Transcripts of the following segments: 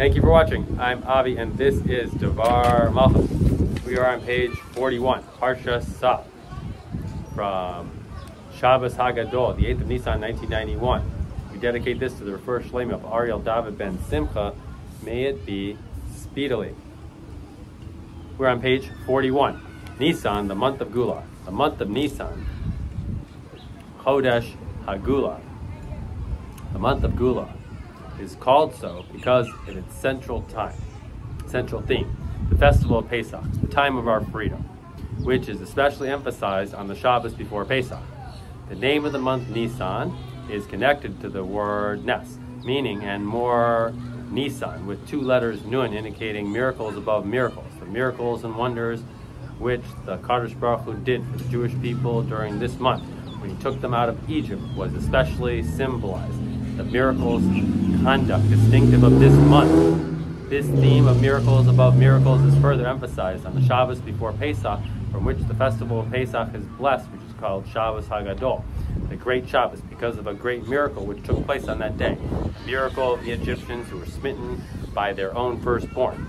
Thank you for watching. I'm Avi, and this is Devar Malchus. We are on page 41, Parshas Tzav, from Shabbos Hagadol, the 8th of Nisan, 1991. We dedicate this to the first Shlema of Ariel David ben Simcha. May it be speedily. We're on page 41. Nisan, the month of Geulah. The month of Nisan, Chodesh Hageulah. The month of Geulah is called so because of its central time, central theme, the festival of Pesach, the time of our freedom, which is especially emphasized on the Shabbos before Pesach. The name of the month Nisan is connected to the word Nes, meaning and more Nisan, with two letters Nun indicating miracles above miracles, the miracles and wonders which the Kadosh Baruch Hu did for the Jewish people during this month when he took them out of Egypt was especially symbolized. The miracles conduct distinctive of this month. This theme of miracles above miracles is further emphasized on the Shabbos before Pesach, from which the festival of Pesach is blessed, which is called Shabbos Hagadol, the great Shabbos, because of a great miracle which took place on that day. A miracle of the Egyptians who were smitten by their own firstborn.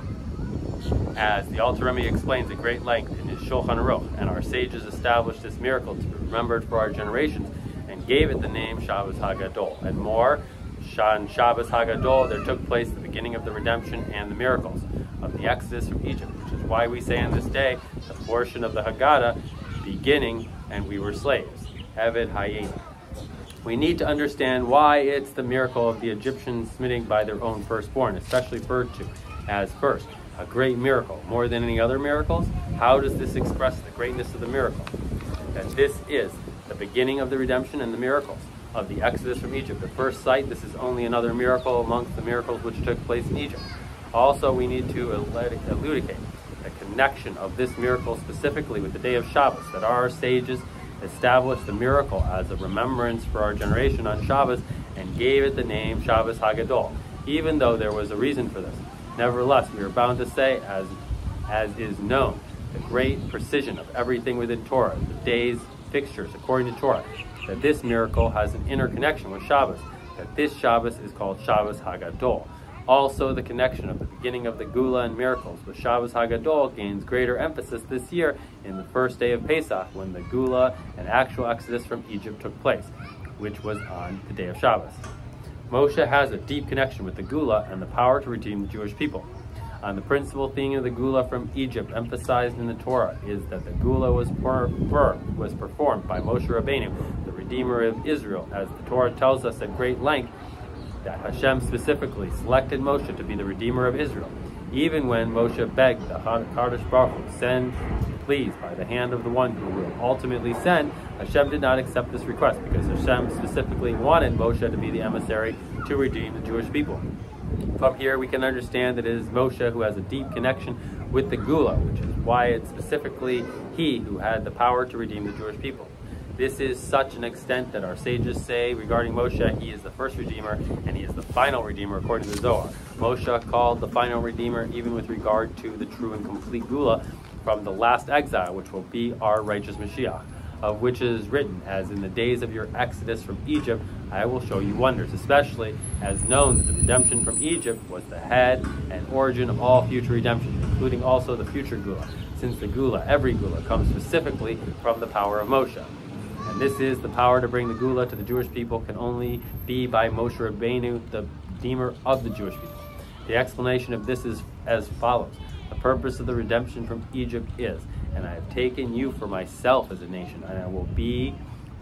As the Alter Rebbe explains at great length in his Shulchan Aruch, and our sages established this miracle to be remembered for our generations, gave it the name Shabbos Hagadol. And more, on Shabbos Hagadol, there took place the beginning of the redemption and the miracles of the exodus from Egypt, which is why we say on this day the portion of the Haggadah, beginning, and we were slaves. Eved Hayena. We need to understand why it's the miracle of the Egyptians smitting by their own firstborn, especially referred to as first. A great miracle, more than any other miracles. How does this express the greatness of the miracle? That this is the beginning of the redemption and the miracles of the exodus from Egypt. At first sight, this is only another miracle amongst the miracles which took place in Egypt. Also, we need to elucidate the connection of this miracle specifically with the day of Shabbos, that our sages established the miracle as a remembrance for our generation on Shabbos and gave it the name Shabbos Hagadol, even though there was a reason for this. Nevertheless, we are bound to say, as, as is known, the great precision of everything within Torah, the days, fixtures, according to Torah, that this miracle has an interconnection with Shabbos, that this Shabbos is called Shabbos Hagadol. Also, the connection of the beginning of the Geulah and miracles with Shabbos Hagadol gains greater emphasis this year in the first day of Pesach, when the Geulah and actual exodus from Egypt took place, which was on the day of Shabbos. Moshe has a deep connection with the Geulah and the power to redeem the Jewish people. On the principal theme of the Geulah from Egypt emphasized in the Torah is that the Geulah was, per, was performed by Moshe Rabbeinu, the Redeemer of Israel, as the Torah tells us at great length that Hashem specifically selected Moshe to be the Redeemer of Israel. Even when Moshe begged the Kadosh Baruch Hu, send please by the hand of the one who will ultimately send, Hashem did not accept this request because Hashem specifically wanted Moshe to be the emissary to redeem the Jewish people. From here, we can understand that it is Moshe who has a deep connection with the Geulah, which is why it's specifically he who had the power to redeem the Jewish people. This is such an extent that our sages say regarding Moshe, he is the first Redeemer and he is the final Redeemer according to the Zohar. Moshe called the final Redeemer even with regard to the true and complete Geulah from the last exile, which will be our righteous Mashiach of which is written, as in the days of your exodus from Egypt, I will show you wonders, especially as known that the redemption from Egypt was the head and origin of all future redemption, including also the future Geulah, since the Geulah, every Geulah, comes specifically from the power of Moshe. And this is the power to bring the Geulah to the Jewish people can only be by Moshe Rabbeinu, the Redeemer of the Jewish people. The explanation of this is as follows. The purpose of the redemption from Egypt is and I have taken you for myself as a nation, and I will be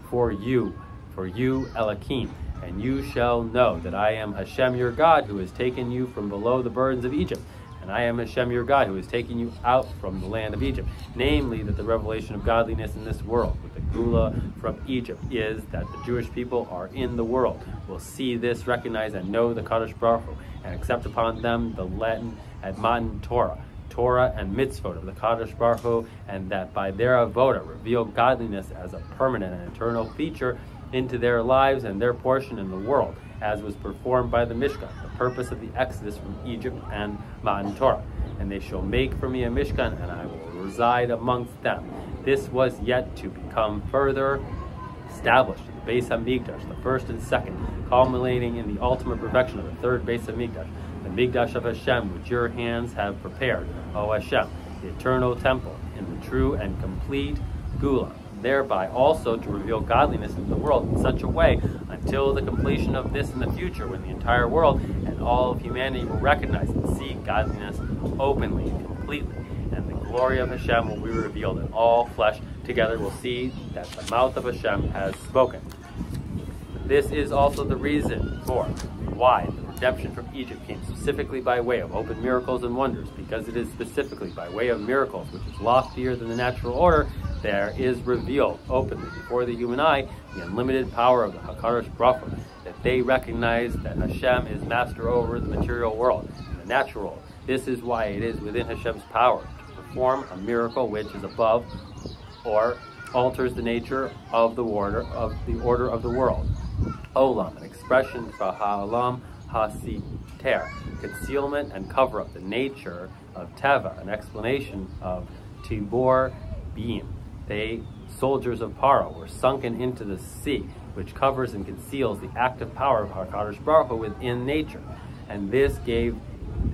for you, for you Elohim, and you shall know that I am Hashem your God, who has taken you from below the burdens of Egypt, and I am Hashem your God, who has taken you out from the land of Egypt. Namely, that the revelation of godliness in this world, with the Geulah from Egypt, is that the Jewish people are in the world, will see this, recognize, and know the Kadosh Baruch Hu, and accept upon them the Latin and Matan Torah Torah and mitzvot of the Kadosh Baruch Hu, and that by their avoda reveal godliness as a permanent and eternal feature into their lives and their portion in the world, as was performed by the Mishkan, the purpose of the exodus from Egypt and Matan Torah. And they shall make for me a Mishkan, and I will reside amongst them. This was yet to become further established in the Beis Hamikdash, the first and second, culminating in the ultimate perfection of the third Beis Hamikdash the Mikdash of Hashem, which your hands have prepared, O Hashem, the eternal temple, in the true and complete Geulah, thereby also to reveal godliness in the world in such a way until the completion of this in the future, when the entire world and all of humanity will recognize and see godliness openly and completely, and the glory of Hashem will be revealed, and all flesh together will see that the mouth of Hashem has spoken. This is also the reason for why the redemption from Egypt came specifically by way of open miracles and wonders, because it is specifically by way of miracles, which is loftier than the natural order, there is revealed openly before the human eye the unlimited power of the Hakadosh Baruch that they recognize that Hashem is master over the material world, the natural. This is why it is within Hashem's power to perform a miracle which is above or alters the nature of the order of the order of the world. Olam, an expression for ha'olam hasiter, concealment and cover up, the nature of teva, an explanation of tibor beam. They, soldiers of Paro, were sunken into the sea, which covers and conceals the active power of HaKadosh Baruch Hu within nature. And this gave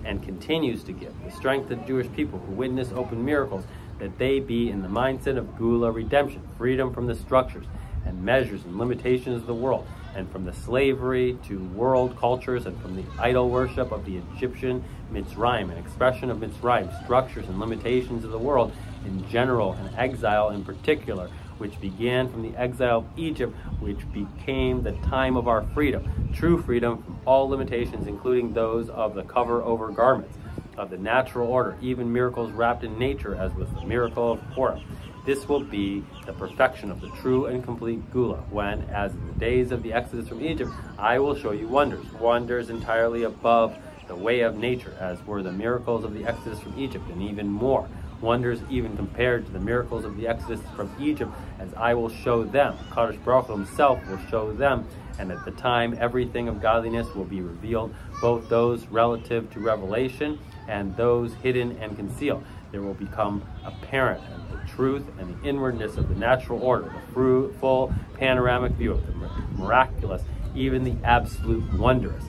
and continues to give the strength the Jewish people who witness open miracles that they be in the mindset of Geulah redemption, freedom from the structures and measures and limitations of the world, and from the slavery to world cultures and from the idol worship of the Egyptian Mitzrayim, an expression of meitzarim, structures and limitations of the world in general and exile in particular, which began from the exile of Egypt, which became the time of our freedom, true freedom from all limitations, including those of the cover over garments, of the natural order, even miracles wrapped in nature, as was the miracle of Purim. This will be the perfection of the true and complete Geulah, when, as in the days of the Exodus from Egypt, I will show you wonders, wonders entirely above the way of nature, as were the miracles of the Exodus from Egypt, and even more. Wonders even compared to the miracles of the Exodus from Egypt, as I will show them. Kadosh Baruch himself will show them, and at the time everything of godliness will be revealed, both those relative to revelation and those hidden and concealed there will become apparent the truth and the inwardness of the natural order, the full panoramic view of the miraculous, even the absolute wondrous,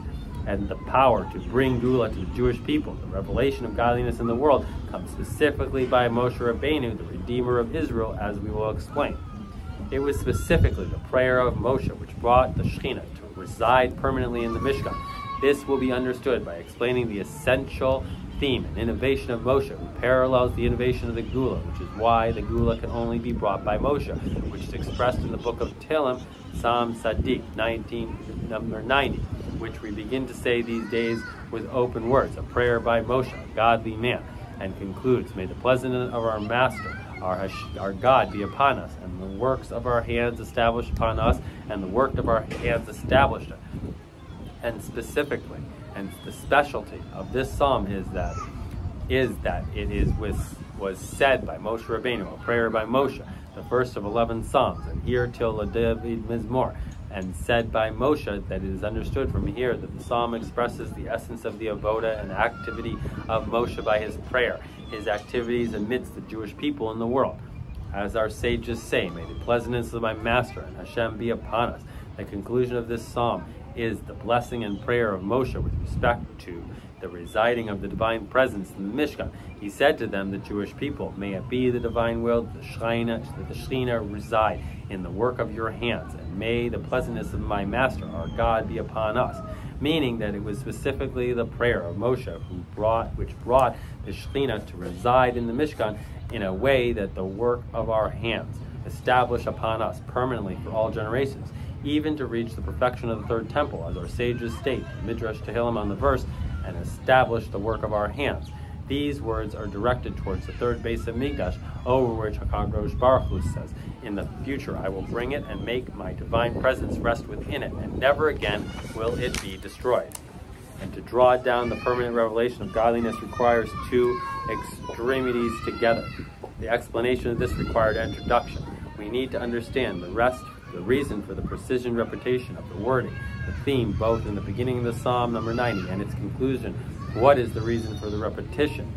and the power to bring Geulah to the Jewish people. The revelation of godliness in the world comes specifically by Moshe Rabbeinu, the Redeemer of Israel, as we will explain. It was specifically the prayer of Moshe which brought the Shekhinah to reside permanently in the Mishkan. This will be understood by explaining the essential theme and innovation of Moshe, who parallels the innovation of the Geulah, which is why the Geulah can only be brought by Moshe, which is expressed in the book of Tehillim, Psalm Tzaddik 19, number 90, which we begin to say these days with open words, a prayer by Moshe, a godly man, and concludes, May the pleasantness of our Master, our, our God be upon us, and the works of our hands established upon us, and the work of our hands established. And specifically, and the specialty of this psalm is that is that it is was was said by Moshe Rabbeinu, a prayer by Moshe, the first of 11 psalms, and here till the David Mizmor, and said by Moshe that it is understood from here that the psalm expresses the essence of the avoda and activity of Moshe by his prayer, his activities amidst the Jewish people in the world. As our sages say, may the pleasantness of my master and Hashem be upon us. The conclusion of this psalm is the blessing and prayer of Moshe with respect to the residing of the divine presence in the Mishkan. He said to them, the Jewish people, may it be the divine will that the that the Shekhinah reside in the work of your hands, and may the pleasantness of my master, our God, be upon us. Meaning that it was specifically the prayer of Moshe who brought, which brought the Shekhinah to reside in the Mishkan in a way that the work of our hands establish upon us permanently for all generations even to reach the perfection of the third temple, as our sages state, Midrash Tehillim on the verse, and establish the work of our hands. These words are directed towards the third Beis Hamikdash, over which HaKadosh Baruch Hu says, In the future I will bring it and make my divine presence rest within it, and never again will it be destroyed. And to draw down the permanent revelation of godliness requires two extremities together. The explanation of this required introduction. We need to understand the rest the reason for the precision repetition of the wording, the theme, both in the beginning of the psalm, number 90, and its conclusion. What is the reason for the repetition?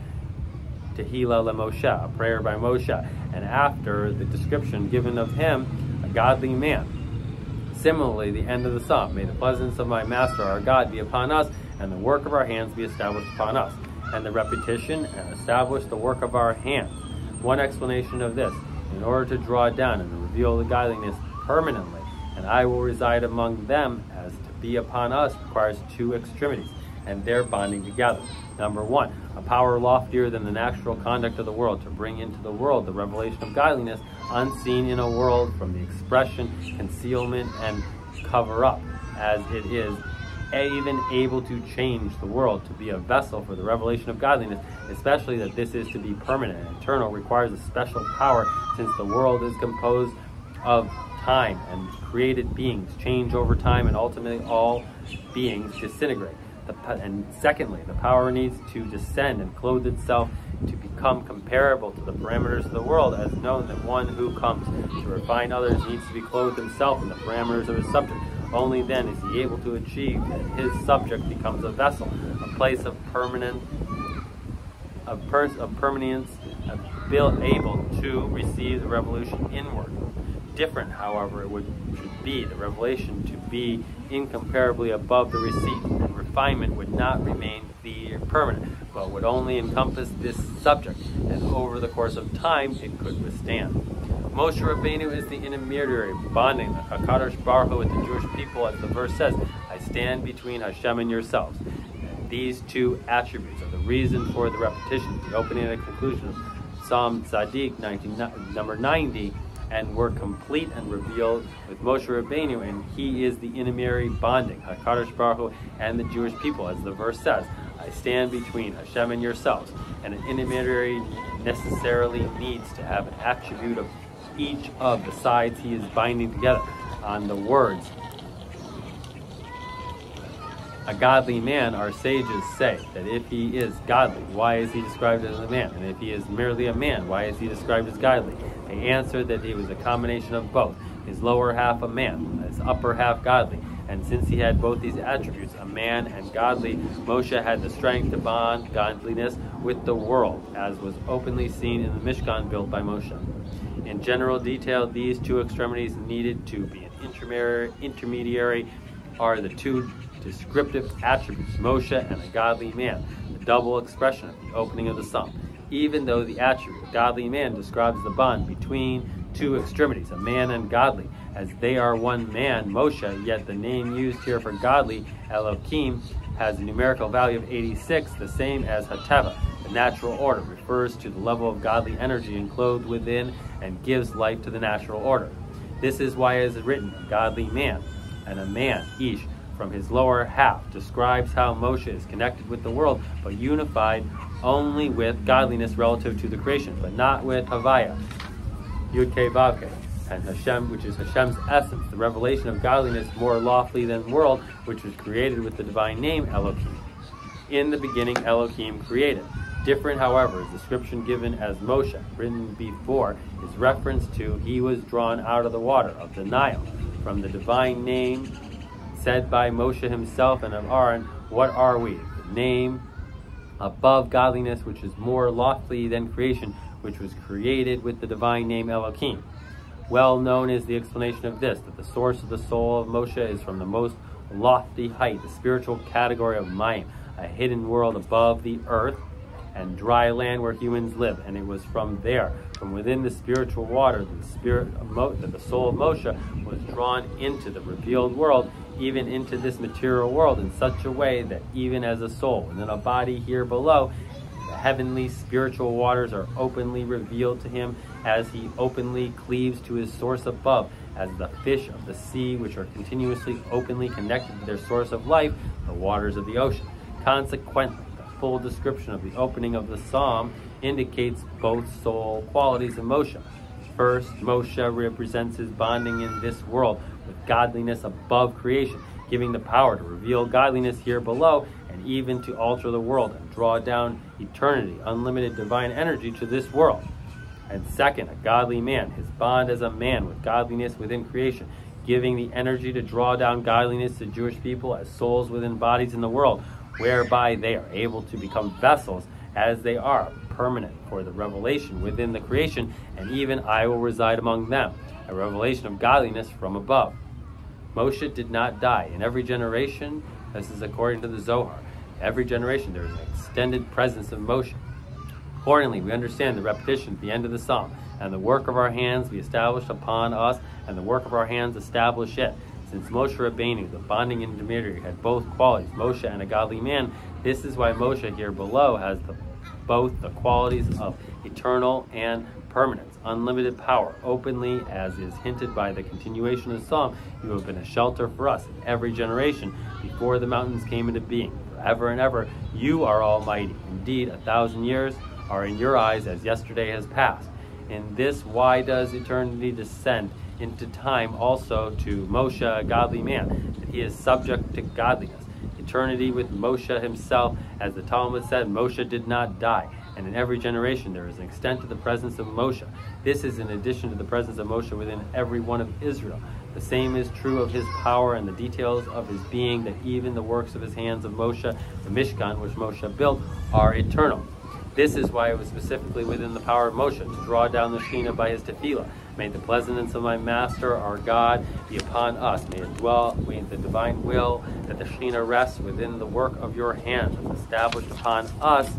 Tefillah le a prayer by Moshe, and after the description given of him, a godly man. Similarly, the end of the psalm, may the presence of my master, our God, be upon us, and the work of our hands be established upon us, and the repetition and establish the work of our hands. One explanation of this, in order to draw down and reveal the godliness permanently, and I will reside among them as to be upon us requires two extremities, and their bonding together. Number one, a power loftier than the natural conduct of the world to bring into the world the revelation of godliness unseen in a world from the expression, concealment, and cover up, as it is even able to change the world to be a vessel for the revelation of godliness, especially that this is to be permanent and eternal, requires a special power since the world is composed of time and created beings change over time and ultimately all beings disintegrate. The, and secondly, the power needs to descend and clothe itself to become comparable to the parameters of the world, as known that one who comes to refine others needs to be clothed himself in the parameters of his subject. Only then is he able to achieve that his subject becomes a vessel, a place of permanent, of, pers- of permanence, able to receive the revolution inward. Different, however, it would should be the revelation to be incomparably above the receipt, and refinement would not remain the permanent, but would only encompass this subject, and over the course of time it could withstand. Moshe Rabbeinu is the intermediary bonding the Hakadosh Baruch Hu with the Jewish people, as the verse says, "I stand between Hashem and yourselves." And these two attributes are the reason for the repetition, the opening and the conclusion of Psalm Tzaddik 19, number 90 and were complete and revealed with Moshe Rabbeinu, and he is the intermediary bonding Hakadosh Baruch Hu and the Jewish people, as the verse says. I stand between Hashem and yourselves, and an intermediary necessarily needs to have an attribute of each of the sides he is binding together on the words. A godly man, our sages say that if he is godly, why is he described as a man? And if he is merely a man, why is he described as godly? They answered that he was a combination of both, his lower half a man, his upper half godly. And since he had both these attributes, a man and godly, Moshe had the strength to bond godliness with the world, as was openly seen in the Mishkan built by Moshe. In general detail, these two extremities needed to be an intermediary, intermediary are the two descriptive attributes, Moshe and a godly man, the double expression of the opening of the sum even though the attribute godly man describes the bond between two extremities, a man and godly, as they are one man, Moshe, yet the name used here for godly, Elohim, has a numerical value of 86, the same as Hateva. The natural order refers to the level of godly energy enclosed within and gives life to the natural order. This is why it is written, a godly man, and a man, Ish, from his lower half, describes how Moshe is connected with the world, but unified only with godliness relative to the creation, but not with Havaya, Yud Vavke, and Hashem, which is Hashem's essence, the revelation of godliness more lawfully than world, which was created with the divine name Elohim. In the beginning, Elohim created. Different, however, is the description given as Moshe, written before, is reference to he was drawn out of the water of the Nile. From the divine name said by Moshe himself and of Aaron, What are we? The name above godliness, which is more lofty than creation, which was created with the divine name Elohim. Well known is the explanation of this, that the source of the soul of Moshe is from the most lofty height, the spiritual category of Mayim, a hidden world above the earth and dry land where humans live. And it was from there, from within the spiritual water, that the spirit of Mo- that the soul of Moshe was drawn into the revealed world even into this material world in such a way that even as a soul and within a body here below, the heavenly spiritual waters are openly revealed to him as he openly cleaves to his source above, as the fish of the sea, which are continuously openly connected to their source of life, the waters of the ocean. Consequently, the full description of the opening of the psalm indicates both soul qualities of Moshe. First, Moshe represents his bonding in this world with godliness above creation, giving the power to reveal godliness here below and even to alter the world and draw down eternity, unlimited divine energy to this world. And second, a godly man, his bond as a man with godliness within creation, giving the energy to draw down godliness to Jewish people as souls within bodies in the world, whereby they are able to become vessels as they are, permanent for the revelation within the creation, and even I will reside among them a revelation of godliness from above. Moshe did not die. In every generation, this is according to the Zohar, Every generation there is an extended presence of Moshe. Accordingly, we understand the repetition at the end of the psalm, and the work of our hands be established upon us, and the work of our hands establish it. Since Moshe Rabbeinu, the bonding intermediary, had both qualities, Moshe and a godly man, this is why Moshe here below has the, both the qualities of eternal and permanence, unlimited power, openly, as is hinted by the continuation of the psalm, you have been a shelter for us in every generation before the mountains came into being. Forever and ever, you are almighty. Indeed, a thousand years are in your eyes as yesterday has passed. In this, why does eternity descend into time also to Moshe, a godly man, that he is subject to godliness? Eternity with Moshe himself, as the Talmud said, Moshe did not die and in every generation there is an extent to the presence of Moshe. This is in addition to the presence of Moshe within every one of Israel. The same is true of his power and the details of his being, that even the works of his hands of Moshe, the Mishkan, which Moshe built, are eternal. This is why it was specifically within the power of Moshe to draw down the Shekhinah by his tefillah. May the pleasantness of my Master, our God, be upon us. May it dwell with the divine will that the Shekhinah rests within the work of your hands, established upon us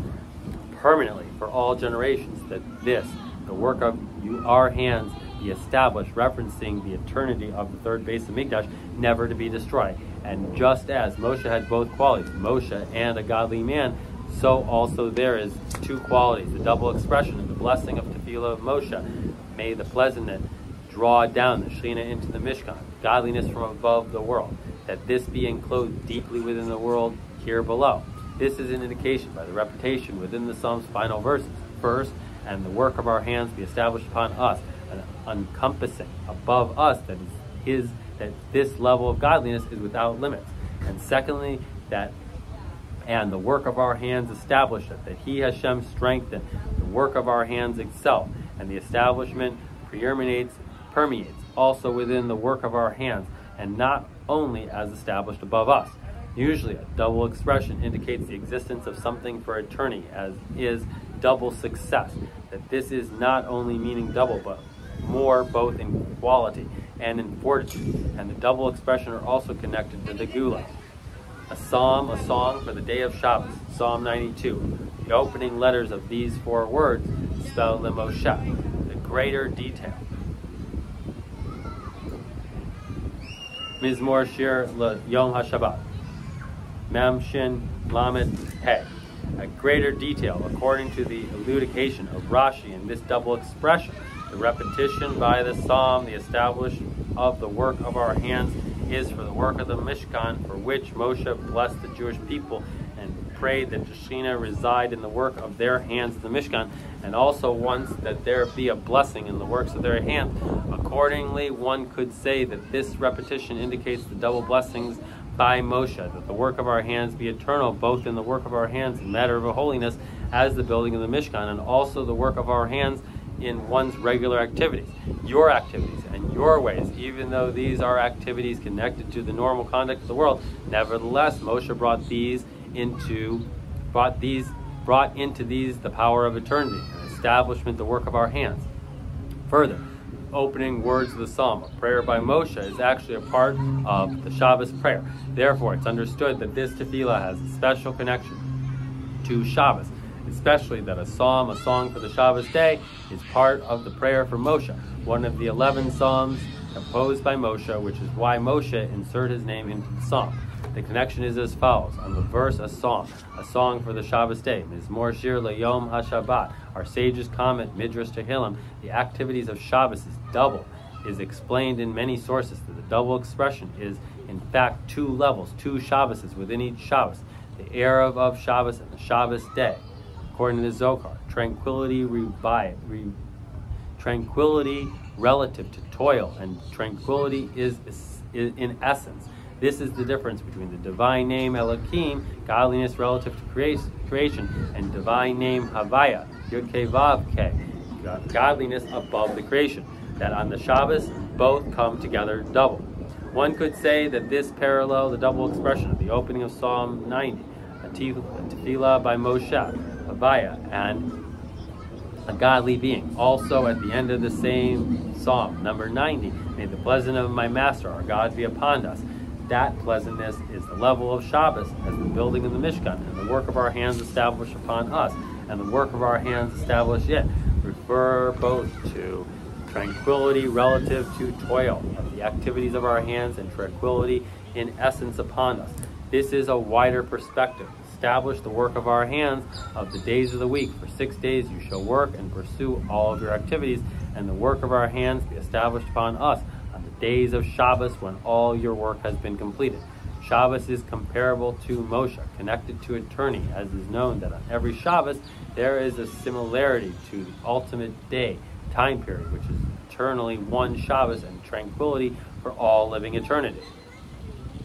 permanently for all generations, that this, the work of you, our hands, be established, referencing the eternity of the third Beis Hamikdash, never to be destroyed. And just as Moshe had both qualities, Moshe and a godly man, so also there is two qualities, the double expression of the blessing of Tefillah of Moshe. May the pleasantness draw down the Shekhinah into the Mishkan, godliness from above the world, that this be enclosed deeply within the world here below. This is an indication by the repetition within the Psalm's final verses. First, and the work of our hands be established upon us, and encompassing above us that is his that this level of godliness is without limits. And secondly, that and the work of our hands establish it, that he Hashem strengthened the work of our hands itself, and the establishment preeminates, permeates also within the work of our hands, and not only as established above us. Usually, a double expression indicates the existence of something for eternity, as is double success. That this is not only meaning double, but more both in quality and in fortitude. And the double expression are also connected to the Geulah. A psalm, a song for the day of Shabbos, Psalm 92. The opening letters of these four words spell the Moshe, the greater detail. Mizmor Shir Le Yom HaShabbat. Mamshin Lamed He. A greater detail according to the elucidation of Rashi in this double expression. The repetition by the psalm, the establishment of the work of our hands is for the work of the Mishkan, for which Moshe blessed the Jewish people and prayed that Shekhinah reside in the work of their hands, the Mishkan, and also wants that there be a blessing in the works of their hands. Accordingly, one could say that this repetition indicates the double blessings by Moshe, that the work of our hands be eternal, both in the work of our hands in matter of holiness, as the building of the Mishkan, and also the work of our hands in one's regular activities, your activities and your ways, even though these are activities connected to the normal conduct of the world. Nevertheless, Moshe brought these into brought these brought into these the power of eternity, and establishment the work of our hands. Further, opening words of the psalm, a prayer by Moshe, is actually a part of the Shabbos prayer. Therefore, it's understood that this tefillah has a special connection to Shabbos, especially that a psalm, a song for the Shabbos day, is part of the prayer for Moshe, one of the 11 psalms composed by Moshe, which is why Moshe inserted his name into the psalm. The connection is as follows. On the verse, a song, a song for the Shabbos day. Mizmor Shir Layom HaShabbat. Our sages comment, Midrash Tehillim, the activities of Shabbos is double, is explained in many sources that the double expression is in fact two levels, two Shabboses within each Shabbos. The Erev of Shabbos and the Shabbos day. According to the Zohar, tranquility revive, re, tranquility relative to toil, and tranquility is, is in essence this is the difference between the divine name Elohim, godliness relative to creation, and divine name Havaya, Yud godliness above the creation. That on the Shabbos, both come together double. One could say that this parallel the double expression of the opening of Psalm 90, a tefillah by Moshe, Havaya, and a godly being. Also at the end of the same psalm, number 90, may the blessing of my master, our God, be upon us that pleasantness is the level of Shabbos as the building of the Mishkan and the work of our hands established upon us and the work of our hands established it refer both to tranquility relative to toil of the activities of our hands and tranquility in essence upon us. This is a wider perspective. Establish the work of our hands of the days of the week. For six days you shall work and pursue all of your activities, and the work of our hands be established upon us days of Shabbos when all your work has been completed. Shabbos is comparable to Moshe, connected to eternity, as is known that on every Shabbos there is a similarity to the ultimate day, time period, which is eternally one Shabbos and tranquility for all living eternity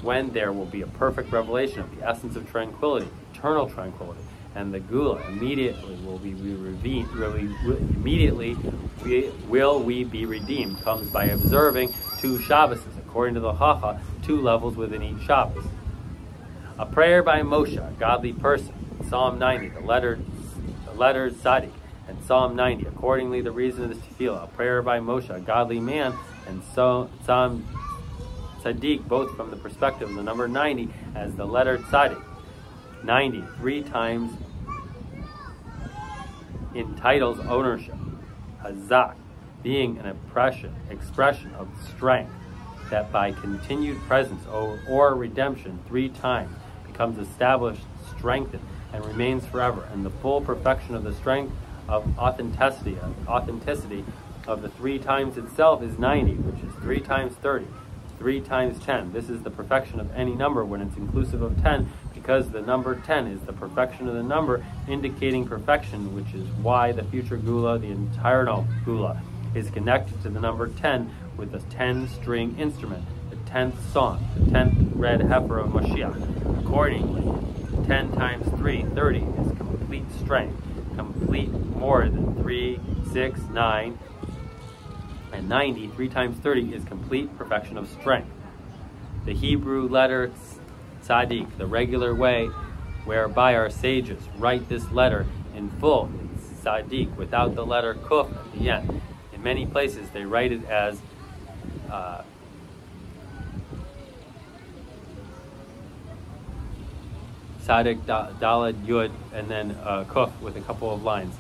when there will be a perfect revelation of the essence of tranquility, eternal tranquility, and the geulah immediately will be redeemed. Really, immediately we, will we be redeemed comes by observing two Shabbos, according to the Hacha, two levels within each Shabbos. A prayer by Moshe, a godly person, Psalm 90, the letter, the letter Tzaddik, and Psalm 90. Accordingly, the reason of the tefillah, a prayer by Moshe, a godly man, and so, Psalm Tzaddik, both from the perspective of the number 90 as the letter Tzaddik. 90, three times entitles ownership. Hazak, being an impression, expression of strength that by continued presence or, or redemption three times becomes established, strengthened, and remains forever. And the full perfection of the strength of authenticity, of authenticity of the three times itself is 90, which is three times 30. 3 times 10. This is the perfection of any number when it's inclusive of 10 because the number 10 is the perfection of the number indicating perfection, which is why the future geulah, the entire no, geulah, is connected to the number 10 with the 10 string instrument, the 10th song, the 10th red heifer of Moshiach. Accordingly, 10 times 3, 30 is complete strength, complete more than 3, 6, 9, and 90, 3 times 30, is complete perfection of strength. The Hebrew letter tzaddik, the regular way whereby our sages write this letter in full, tzaddik, without the letter kuf at the end. In many places, they write it as uh, Sadik Dalet Yud and then uh, Kuf with a couple of lines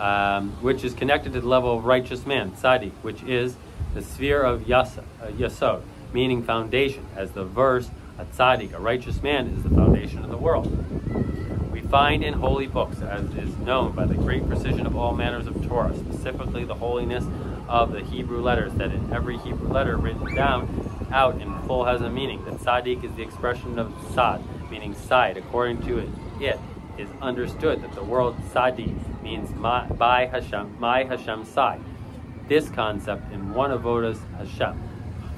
um, which is connected to the level of righteous man, tzaddik, which is the sphere of yasa, uh, yasod, meaning foundation, as the verse, a tzaddik, a righteous man, is the foundation of the world. We find in holy books, as is known by the great precision of all manners of Torah, specifically the holiness of the Hebrew letters, that in every Hebrew letter written down out in full has a meaning. That tzaddik is the expression of sad, meaning side. According to it, it is understood that the word tzaddik means my, by Hashem, my Hashem side. This concept in one of avodas Hashem.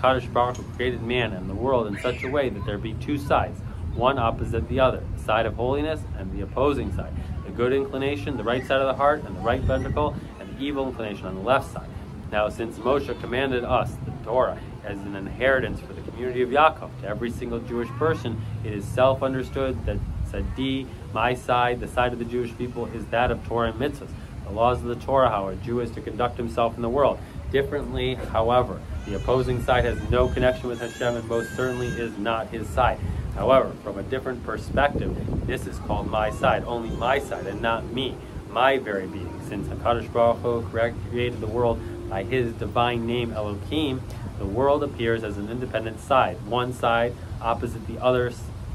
Kadosh Baruch Hu created man and the world in such a way that there be two sides, one opposite the other, the side of holiness and the opposing side, the good inclination, the right side of the heart and the right ventricle, and the evil inclination on the left side. Now, since Moshe commanded us, the Torah, as an inheritance for the community of Yaakov, to every single Jewish person, it is self-understood that Tzadi, my side, the side of the Jewish people, is that of Torah and mitzvahs. The laws of the Torah, how a Jew is to conduct himself in the world. Differently, however, the opposing side has no connection with Hashem and most certainly is not his side. However, from a different perspective, this is called my side, only my side, and not me, my very being. Since HaKadosh Baruch Hu created the world by his divine name Elohim, the world appears as an independent side. One side opposite the other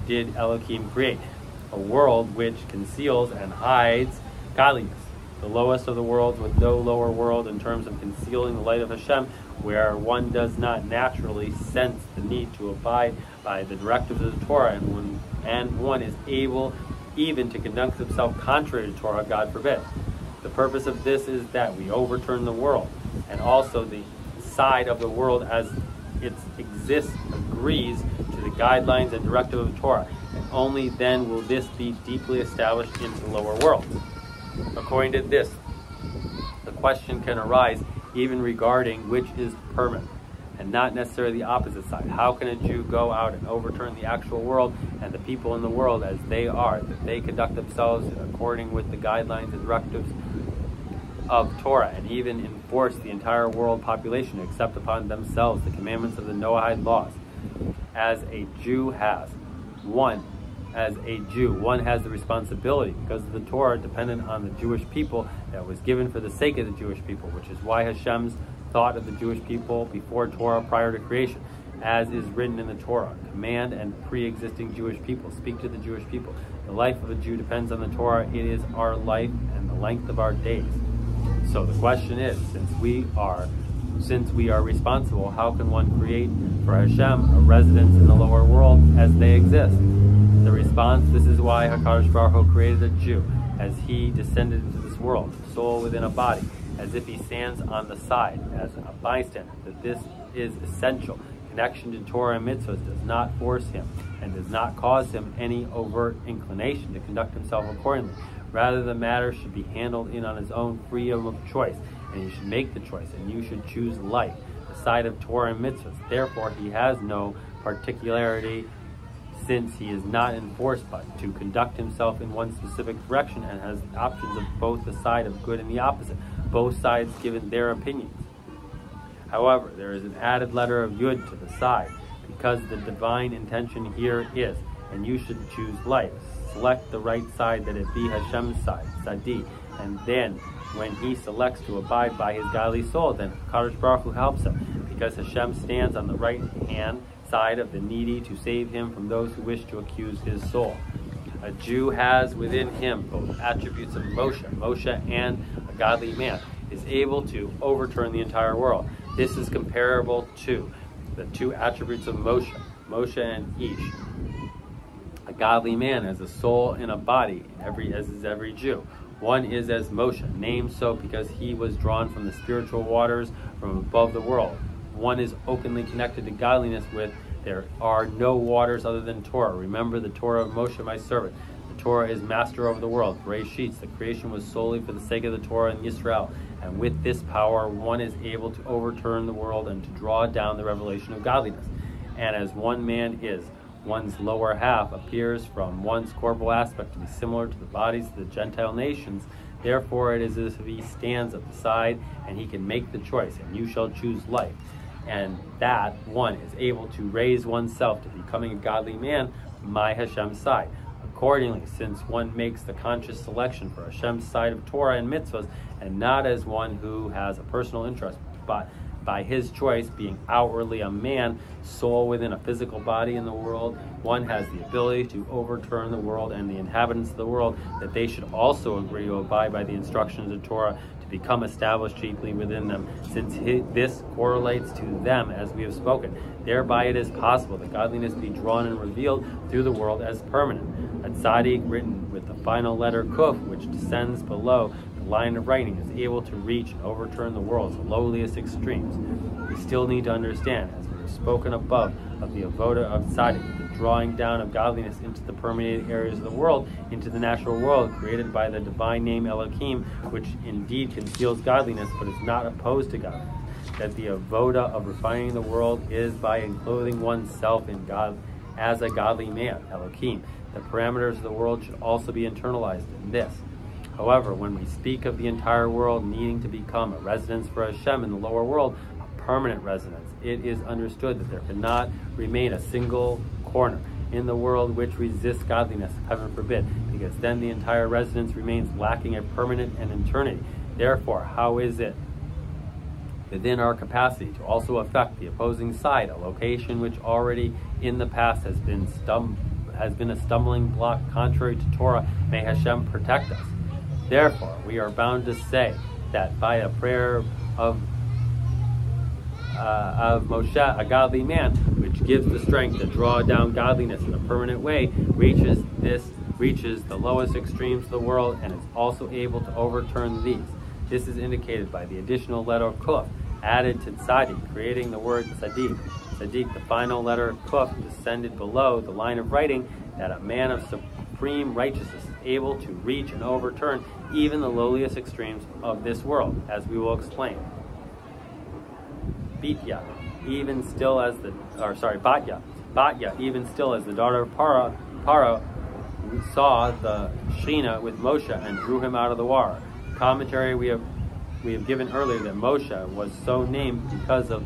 did Elohim create a world which conceals and hides godliness. The lowest of the worlds with no lower world in terms of concealing the light of Hashem, where one does not naturally sense the need to abide by the directives of the Torah, and when and one is able even to conduct himself contrary to Torah, God forbid. The purpose of this is that we overturn the world, and also the side of the world as it exists agrees to the guidelines and directive of the Torah only then will this be deeply established into the lower world. According to this, the question can arise even regarding which is permanent and not necessarily the opposite side. How can a Jew go out and overturn the actual world and the people in the world as they are, that they conduct themselves according with the guidelines and directives of Torah, and even enforce the entire world population to accept upon themselves the commandments of the Noahide laws? as a Jew has. One, as a Jew, one has the responsibility because the Torah dependent on the Jewish people that was given for the sake of the Jewish people, which is why Hashem's thought of the Jewish people before Torah prior to creation, as is written in the Torah. Command and pre-existing Jewish people. Speak to the Jewish people. The life of a Jew depends on the Torah. It is our life and the length of our days. So the question is, since we are since we are responsible, how can one create for Hashem a residence in the lower world as they exist? The response, this is why HaKadosh Baruch Hu created a Jew, as he descended into this world, soul within a body, as if he stands on the side, as a bystander, that this is essential. Connection to Torah and mitzvahs does not force him and does not cause him any overt inclination to conduct himself accordingly. Rather, the matter should be handled in on his own freedom of choice, and he should make the choice, and you should choose life, the side of Torah and mitzvahs. Therefore, he has no particularity since he is not enforced but to conduct himself in one specific direction and has options of both the side of good and the opposite, both sides given their opinions. However, there is an added letter of Yud to the side, because the divine intention here is, and you should choose life. Select the right side that it be Hashem's side, Sadi, and then when he selects to abide by his godly soul, then Kadosh Baruch Hu helps him, because Hashem stands on the right hand side of the needy to save him from those who wish to accuse his soul. A Jew has within him both attributes of Moshe, Moshe and a godly man, is able to overturn the entire world. This is comparable to the two attributes of Moshe, Moshe and Ish. A godly man has a soul and a body, every as is every Jew. One is as Moshe, named so because he was drawn from the spiritual waters from above the world one is openly connected to godliness with, there are no waters other than Torah. Remember the Torah of Moshe, my servant. The Torah is master over the world. Sheets. The creation was solely for the sake of the Torah and Yisrael. And with this power, one is able to overturn the world and to draw down the revelation of godliness. And as one man is, one's lower half appears from one's corporal aspect to be similar to the bodies of the Gentile nations. Therefore, it is as if he stands at the side and he can make the choice, and you shall choose life. And that one is able to raise oneself to becoming a godly man, my Hashem's side. Accordingly, since one makes the conscious selection for Hashem's side of Torah and mitzvahs, and not as one who has a personal interest, but by his choice being outwardly a man, soul within a physical body in the world, one has the ability to overturn the world and the inhabitants of the world, that they should also agree to abide by the instructions of Torah to become established chiefly within them, since this correlates to them, as we have spoken. Thereby it is possible that godliness be drawn and revealed through the world as permanent. A tzaddik written with the final letter kuf, which descends below line of writing, is able to reach and overturn the world's lowliest extremes. We still need to understand, as we have spoken above, of the avoda of tzaddik, the drawing down of godliness into the permeated areas of the world, into the natural world created by the divine name Elohim, which indeed conceals godliness but is not opposed to godliness. That the avoda of refining the world is by enclothing oneself in God as a godly man, Elohim. The parameters of the world should also be internalized in this. However, when we speak of the entire world needing to become a residence for Hashem in the lower world, a permanent residence, it is understood that there cannot remain a single corner in the world which resists godliness, heaven forbid, because then the entire residence remains lacking a permanent and eternity. Therefore, how is it within our capacity to also affect the opposing side, a location which already in the past has been stum- has been a stumbling block contrary to Torah? May Hashem protect us. Therefore, we are bound to say that by a prayer of uh, of Moshe, a godly man, which gives the strength to draw down godliness in a permanent way, reaches this reaches the lowest extremes of the world and is also able to overturn these. This is indicated by the additional letter kuf added to tzaddik, creating the word tzaddik. Tzaddik, the final letter kuf, descended below the line of writing that a man of supreme righteousness able to reach and overturn even the lowliest extremes of this world, as we will explain. Bitya, even still as the, or sorry, Batya, Batya, even still as the daughter of Paro, Paro saw the Shekhinah with Moshe and drew him out of the water. Commentary we have we have given earlier that Moshe was so named because of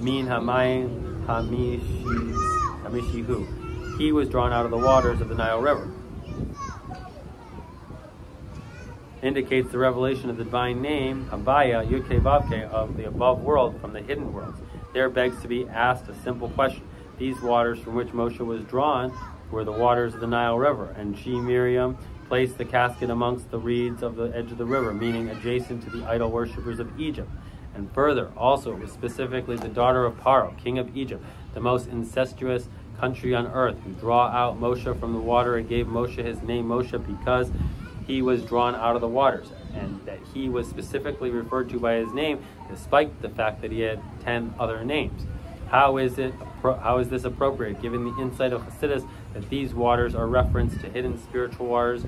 Min Hamayim Hamishihu. He was drawn out of the waters of the Nile River. Indicates the revelation of the divine name, Havaya, Yudke of the above world from the hidden worlds. There begs to be asked a simple question. These waters from which Moshe was drawn were the waters of the Nile River, and she, Miriam, placed the casket amongst the reeds of the edge of the river, meaning adjacent to the idol worshippers of Egypt. And further, also, was specifically the daughter of Paro, king of Egypt, the most incestuous country on earth, who draw out Moshe from the water and gave Moshe his name Moshe because he was drawn out of the waters, and that he was specifically referred to by his name, despite the fact that he had ten other names. How is it? How is this appropriate, given the insight of Hasidus that these waters are referenced to hidden spiritual waters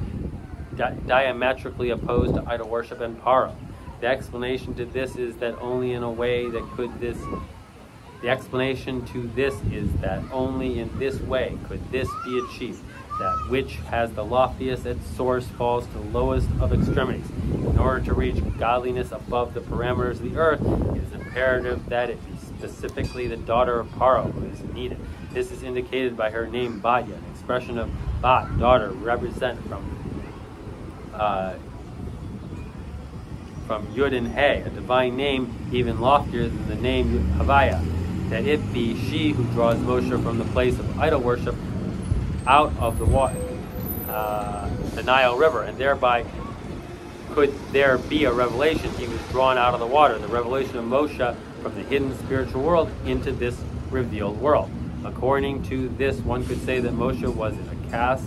di diametrically opposed to idol worship and paro. The explanation to this is that only in a way that could this the explanation to this is that only in this way could this be achieved. That which has the loftiest source falls to the lowest of extremities. In order to reach godliness above the parameters of the earth, it is imperative that it be specifically the daughter of Paro who is needed. This is indicated by her name Batya, an expression of Bat, daughter, represent from uh, from Yud and He, a divine name even loftier than the name Havaya, that it be she who draws Moshe from the place of idol worship out of the water, uh, the Nile River, and thereby could there be a revelation. He was drawn out of the water, the revelation of Moshe from the hidden spiritual world into this revealed world. According to this, one could say that Moshe was in a cast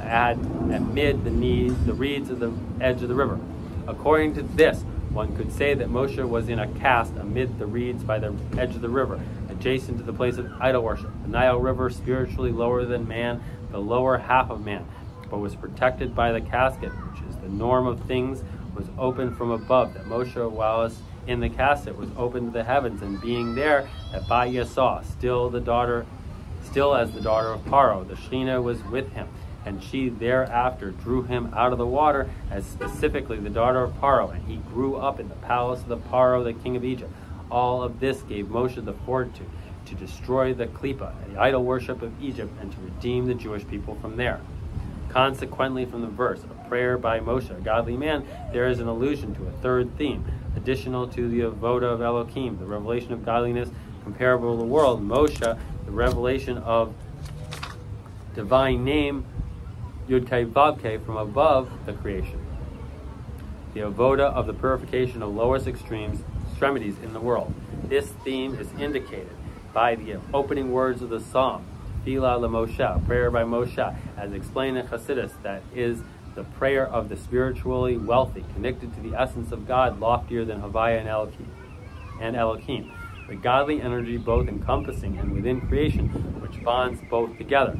at amid the knees, the reeds of the edge of the river. According to this, one could say that Moshe was in a cast amid the reeds by the edge of the river, adjacent to the place of idol worship. The Nile River, spiritually lower than man, the lower half of man, but was protected by the casket, which is the norm of things, was open from above. That Moshe, while in the casket, was open to the heavens, and being there, that Batya saw, still the daughter Still as the daughter of Paro, the Shekhinah was with him, and she thereafter drew him out of the water as specifically the daughter of Paro, and he grew up in the palace of the Paro, the king of Egypt. All of this gave Moshe the fortitude to destroy the Klipa, the idol worship of Egypt, and to redeem the Jewish people from there. Consequently, from the verse, a prayer by Moshe, a godly man, there is an allusion to a third theme, additional to the avoda of Elohim, the revelation of godliness comparable to the world. Moshe the revelation of divine name Yud-Kei Vav-Kei from above the creation. The avoda of the purification of lowest extremes, extremities in the world. This theme is indicated by the opening words of the psalm, Tefillah Moshe, prayer by Moshe, as explained in Chassidus, that is the prayer of the spiritually wealthy, connected to the essence of God, loftier than Havaya and Elohim. And Elohim the godly energy both encompassing and within creation, which bonds both together.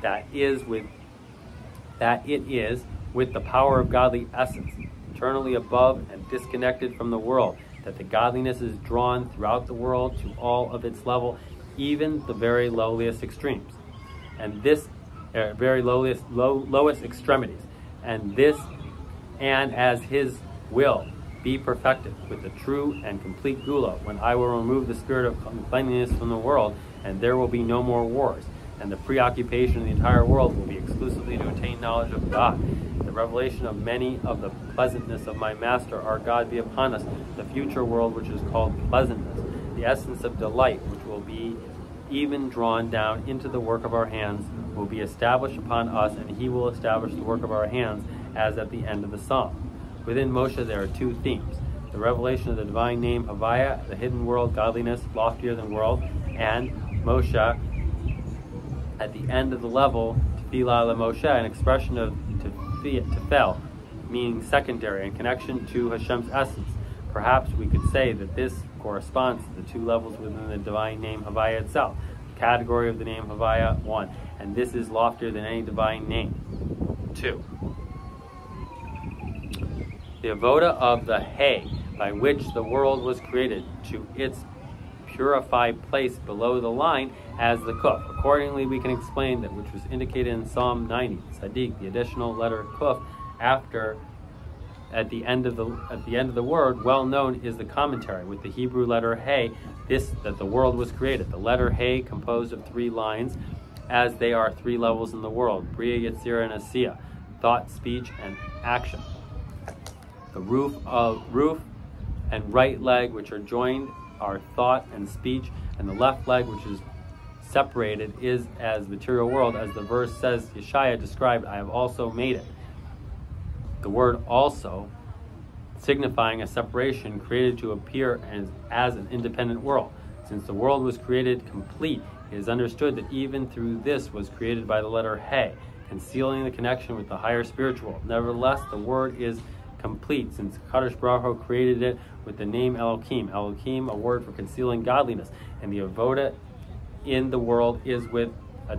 That is with that it is with the power of godly essence, eternally above and disconnected from the world, that the godliness is drawn throughout the world to all of its level, even the very lowliest extremes. And this uh, very lowest low, lowest extremities. And this and as his will be perfected with the true and complete geulah, when I will remove the spirit of uncleanliness from the world, and there will be no more wars, and the preoccupation of the entire world will be exclusively to attain knowledge of God. The revelation of many of the pleasantness of my Master, our God, be upon us, the future world which is called pleasantness, the essence of delight, which will be even drawn down into the work of our hands, will be established upon us, and he will establish the work of our hands, as at the end of the psalm. Within Moshe, there are two themes the revelation of the divine name Havaya, the hidden world, godliness, loftier than world, and Moshe at the end of the level, Tefillah Moshe, an expression of Tefel, meaning secondary in connection to Hashem's essence. Perhaps we could say that this corresponds to the two levels within the divine name Havaya itself. Category of the name Havaya, one, and this is loftier than any divine name, two the avoda of the hay by which the world was created to its purified place below the line as the kuf. Accordingly, we can explain that which was indicated in Psalm 90, Tzaddik, the additional letter kuf, after at the end of the at the end of the word, well known is the commentary with the Hebrew letter Hey, this that the world was created. The letter Hey composed of three lines, as they are three levels in the world: Bria, Yetzirah, and Asiya, thought, speech, and action. The roof of roof and right leg, which are joined, are thought and speech, and the left leg, which is separated, is as material world, as the verse says, Yeshaya described, I have also made it. The word also, signifying a separation created to appear as, as an independent world. Since the world was created complete, it is understood that even through this was created by the letter He, concealing the connection with the higher spiritual. Nevertheless, the word is complete, since Kadosh Baruch Hu created it with the name Elohim. Elohim, a word for concealing godliness, and the avoda in the world is with a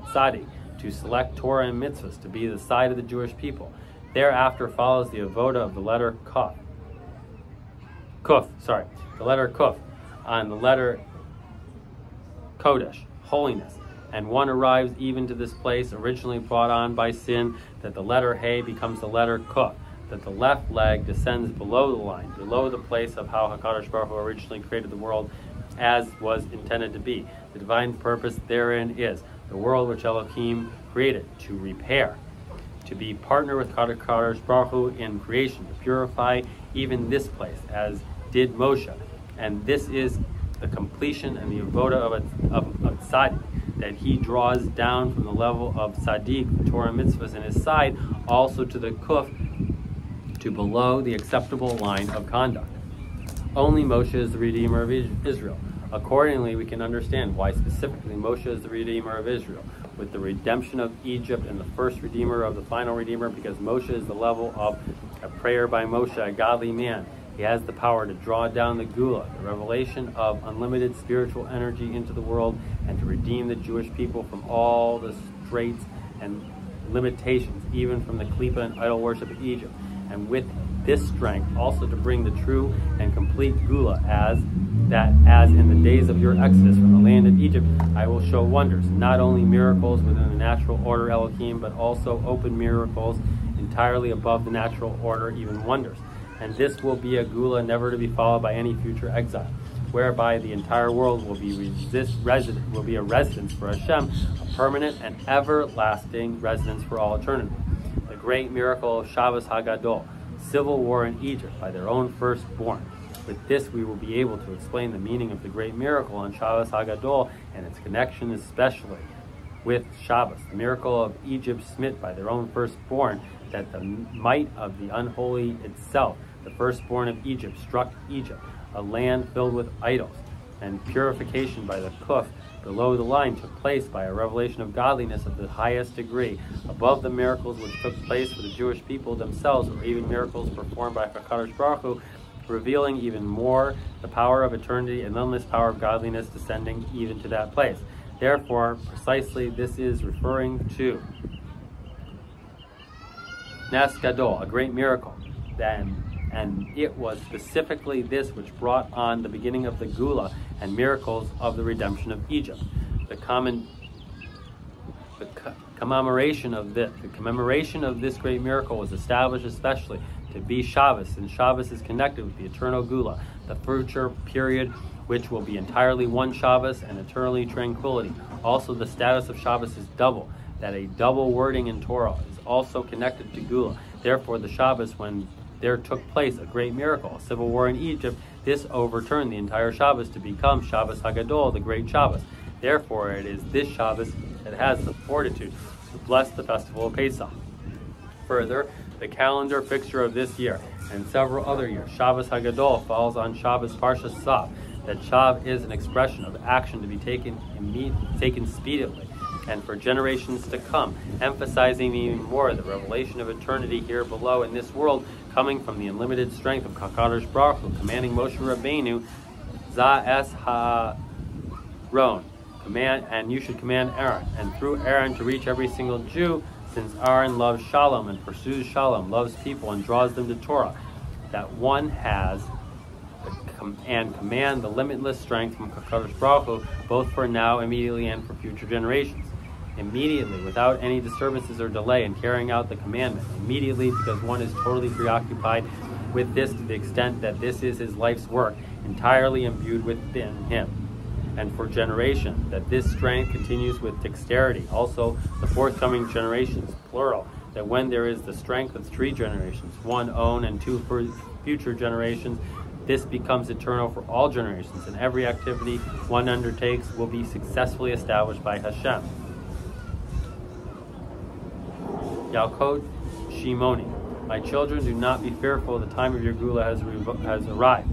to select Torah and mitzvahs, to be the side of the Jewish people. Thereafter follows the avoda of the letter Kuf. Kuf, sorry, the letter Kuf on the letter Kodesh, holiness. And one arrives even to this place, originally brought on by sin, that the letter He becomes the letter Kuf that the left leg descends below the line, below the place of how HaKadosh Baruch Hu originally created the world as was intended to be. The divine purpose therein is the world which Elohim created to repair, to be partner with Kadosh Baruch in creation, to purify even this place, as did Moshe. And this is the completion and the avoda of of, of tzaddik, that he draws down from the level of tzaddik, the Torah mitzvahs in his side, also to the kuf, to below the acceptable line of conduct. Only Moshe is the Redeemer of Israel. Accordingly, we can understand why specifically Moshe is the Redeemer of Israel, with the redemption of Egypt and the first Redeemer of the final Redeemer, because Moshe is the level of a prayer by Moshe, a godly man. He has the power to draw down the Geulah, the revelation of unlimited spiritual energy into the world, and to redeem the Jewish people from all the straits and limitations, even from the Klippa and idol worship of Egypt and with this strength also to bring the true and complete Geulah as that as in the days of your exodus from the land of Egypt I will show wonders, not only miracles within the natural order Elohim, but also open miracles entirely above the natural order, even wonders. And this will be a Geulah never to be followed by any future exile, whereby the entire world will be resist, resident, will be a residence for Hashem, a permanent and everlasting residence for all eternity The great miracle of Shabbos Hagadol, civil war in Egypt by their own firstborn. With this, we will be able to explain the meaning of the great miracle on Shabbos Hagadol and its connection especially with Shabbos, the miracle of Egypt smit by their own firstborn, that the might of the unholy itself, the firstborn of Egypt, struck Egypt, a land filled with idols, and purification by the kuf below the line took place by a revelation of godliness of the highest degree, above the miracles which took place for the Jewish people themselves, or even miracles performed by Hakadosh Baruch Hu, revealing even more the power of eternity and limitless power of godliness descending even to that place. Therefore, precisely this is referring to Nas Gadol, a great miracle. Then and it was specifically this which brought on the beginning of the Geulah and miracles of the redemption of Egypt. The common the commemoration of this, the commemoration of this great miracle was established especially to be Shabbos, and Shabbos is connected with the eternal Geulah, the future period which will be entirely one Shabbos and eternally tranquility. Also, the status of Shabbos is double, that a double wording in Torah is also connected to Geulah. Therefore, the Shabbos, when there took place a great miracle, a civil war in Egypt. This overturned the entire Shabbos to become Shabbos Hagadol, the great Shabbos. Therefore, it is this Shabbos that has the fortitude to bless the festival of Pesach. Further, the calendar fixture of this year and several other years, Shabbos Hagadol falls on Shabbos Parsha Tzav. That Tzav is an expression of action to be taken taken speedily and for generations to come, emphasizing even more the revelation of eternity here below in this world coming from the unlimited strength of HaKadosh Baruch Hu, commanding Moshe Rabbeinu, Tzav es Aharon, command, and you should command Aaron, and through Aaron to reach every single Jew, since Aaron loves Shalom and pursues Shalom, loves people and draws them to Torah, that one has and command the limitless strength from HaKadosh Baruch Hu, both for now, immediately, and for future generations immediately without any disturbances or delay in carrying out the commandment. Immediately because one is totally preoccupied with this to the extent that this is his life's work, entirely imbued within him. And for generation, that this strength continues with dexterity. Also, the forthcoming generations, plural, that when there is the strength of three generations, one own and two for future generations, this becomes eternal for all generations, and every activity one undertakes will be successfully established by Hashem. Yalkut Shimoni. My children, do not be fearful, the time of your Geulah has, has arrived.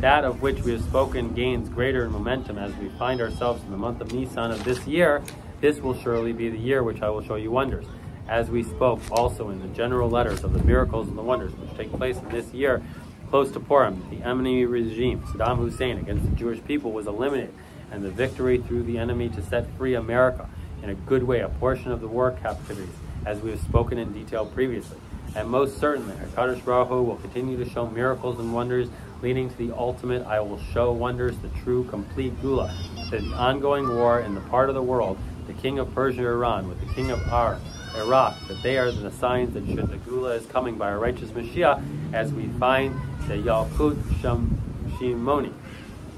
That of which we have spoken gains greater momentum as we find ourselves in the month of Nisan of this year. This will surely be the year which I will show you wonders. As we spoke also in the general letters of the miracles and the wonders which take place in this year, Close to Purim, the enemy regime, Saddam Hussein, against the Jewish people was eliminated, and the victory through the enemy to set free America in a good way, a portion of the war captivities, as we have spoken in detail previously. And most certainly, HaKadosh Baruch Hu will continue to show miracles and wonders leading to the ultimate, I will show wonders, the true, complete Geulah, the ongoing war in the part of the world, the king of Persia, Iran, with the king of Ar, Iraq, that they are the signs that should the Geulah is coming by a righteous Mashiach, as we find the Yalkut Shimoni,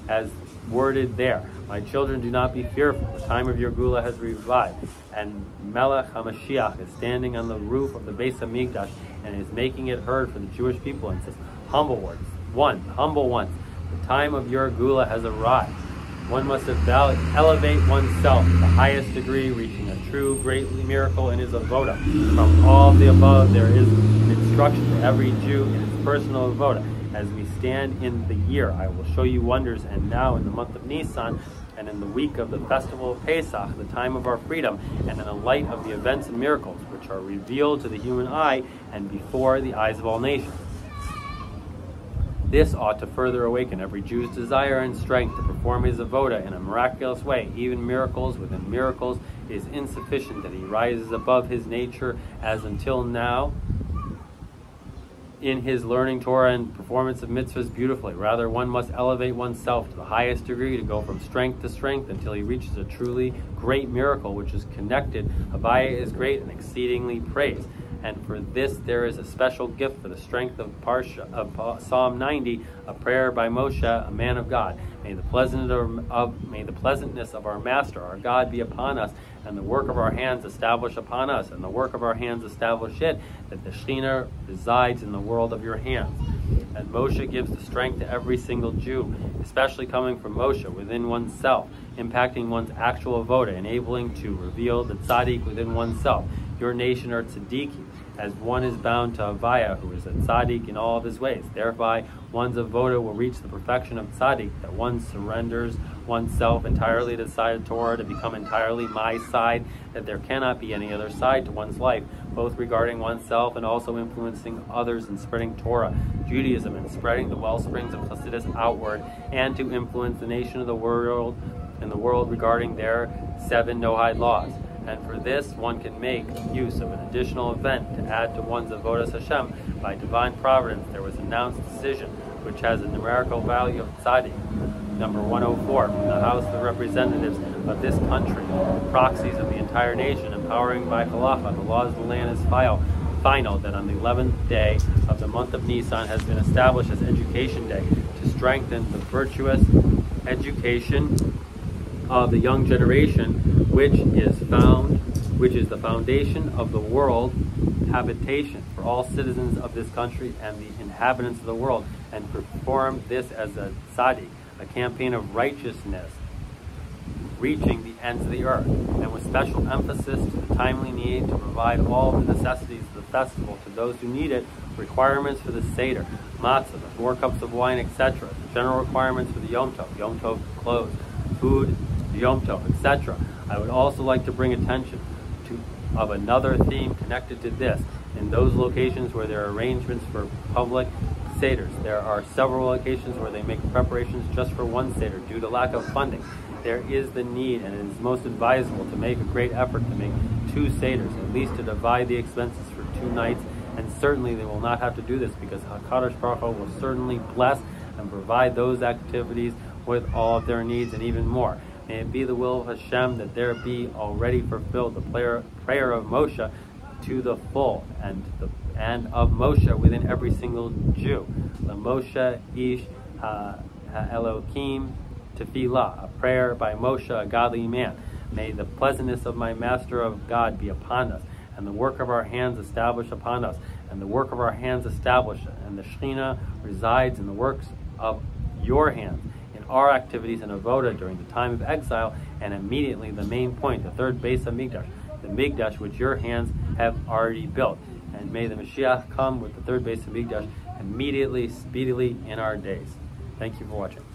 as worded there. My children, do not be fearful. The time of your Geulah has revived. And Melech HaMashiach is standing on the roof of the Beis HaMikdash and is making it heard for the Jewish people and says, Humble ones, one, humble ones, the time of your Geulah has arrived. One must elevate oneself to the highest degree, reaching a true great miracle in his avoda. From all the above, there is an instruction to every Jew in his personal avoda as we stand in the year. I will show you wonders, and now in the month of Nisan, and in the week of the festival of Pesach, the time of our freedom, and in the light of the events and miracles which are revealed to the human eye and before the eyes of all nations. This ought to further awaken every Jew's desire and strength to perform his avoda in a miraculous way. Even miracles within miracles is insufficient that he rises above his nature as until now in his learning Torah and performance of mitzvahs beautifully. Rather, one must elevate oneself to the highest degree to go from strength to strength until he reaches a truly great miracle, which is connected. Havaya is great and exceedingly praised. And for this, there is a special gift for the strength of Parsha of Psalm 90, a prayer by Moshe, a man of God. May the pleasant of, may the pleasantness of our Master, our God, be upon us, and the work of our hands establish upon us, and the work of our hands establish it, that the Shekhinah resides in the world of your hands. And Moshe gives the strength to every single Jew, especially coming from Moshe within oneself, impacting one's actual voda, enabling to reveal the tzaddik within oneself. Your nation are tzaddikim, as one is bound to Havaya, who is a tzaddik in all of his ways. Thereby, one's avoda will reach the perfection of tzaddik, that one surrenders oneself entirely to the side of Torah, to become entirely my side, that there cannot be any other side to one's life, both regarding oneself and also influencing others and spreading Torah, Judaism, and spreading the well springs of Hasidus outward, and to influence the nation of the world and the world regarding their seven Noahide laws. And for this, one can make use of an additional event to add to one's avodas Hashem. By divine providence, there was announced decision, which has a numerical value of tzaddik, number 104, from the House of Representatives of this country, proxies of the entire nation, empowering by halacha the laws of the land is final, final that on the 11th day of the month of Nisan has been established as Education Day to strengthen the virtuous education of the young generation, which is found, which is the foundation of the world habitation for all citizens of this country and the inhabitants of the world, and perform this as a tzaddik, a campaign of righteousness, reaching the ends of the earth, and with special emphasis to the timely need to provide all the necessities of the festival to those who need it, requirements for the Seder, matzah, the four cups of wine, etc., the general requirements for the Yom Tov, Yom Tov clothes, food, Yom Tov, etc. I would also like to bring attention to of another theme connected to this. In those locations where there are arrangements for public seders, there are several locations where they make preparations just for one seder due to lack of funding. There is the need, and it is most advisable to make a great effort to make two seders, at least to divide the expenses for two nights. And certainly they will not have to do this because Hakadosh Baruch Hu will certainly bless and provide those activities with all of their needs and even more. May it be the will of Hashem that there be already fulfilled the prayer, prayer of Moshe to the full, and the and of Moshe within every single Jew. The Moshe Ish Elohim Tefillah, a prayer by Moshe, a godly man. May the pleasantness of my Master of God be upon us, and the work of our hands establish upon us, and the work of our hands establish, and the Shekhinah resides in the works of your hands, in our activities and avoda during the time of exile, and immediately the main point, the third Beis Hamikdash, the Mikdash which your hands have already built. And may the Mashiach come with the third Beis Hamikdash immediately, speedily in our days. Thank you for watching.